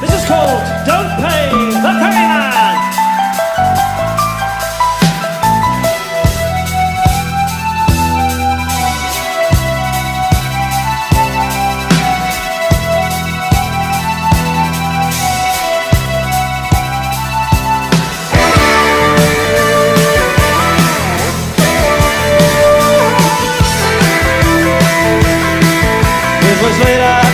This is called Don't Pay the Ferryman. It was late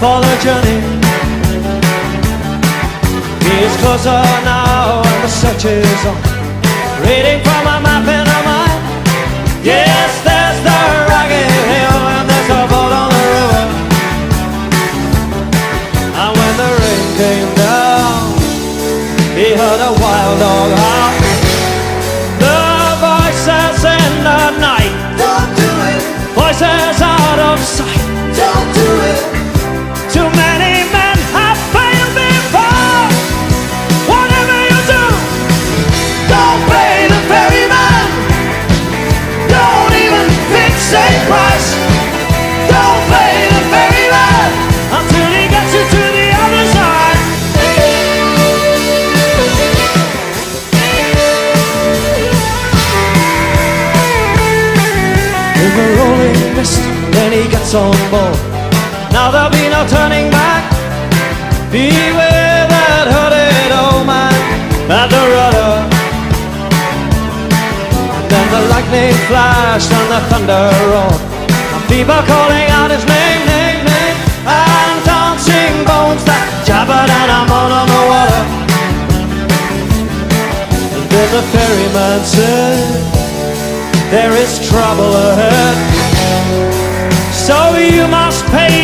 the journey. He is closer now, and the search is on. Reading from a map in her mind. Yes, there's the rugged hill, and there's a boat on the river. And when the rain came down. He heard a wild dog howl. A price. Don't the until he gets you to the other side. In the rolling mist, then he gets on board. Now there'll be no turning back. Beware that hooded old man lightning flashed and the thunder roared. And people calling out his name, name, name. And dancing bones that jabbered and I'm on on the water. And then the ferryman said, There is trouble ahead. So you must pay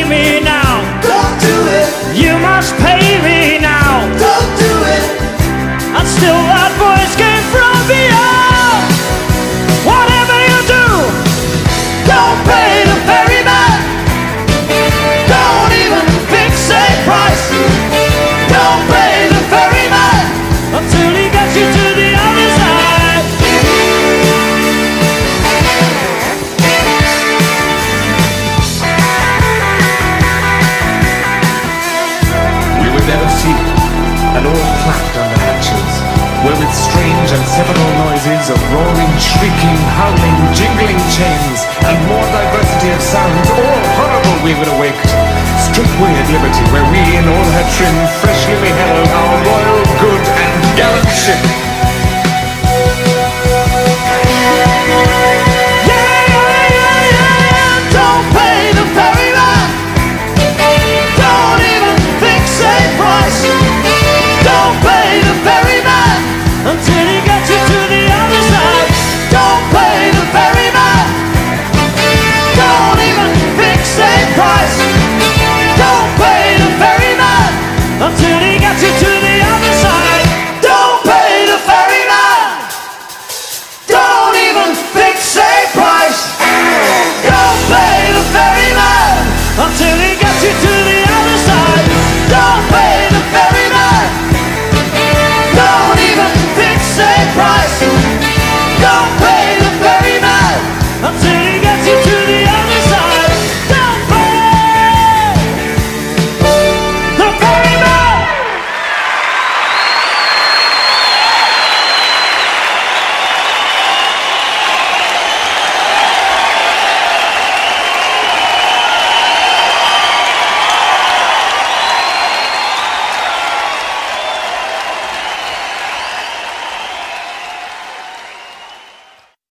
and all clapped on the hatches, where with strange and several noises of roaring, shrieking, howling, jingling chains, and more diversity of sounds, all horrible we would awaked. Straightway at liberty, where we in all her trim freshly beheld Go pay the ferryman until